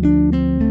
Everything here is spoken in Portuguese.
Música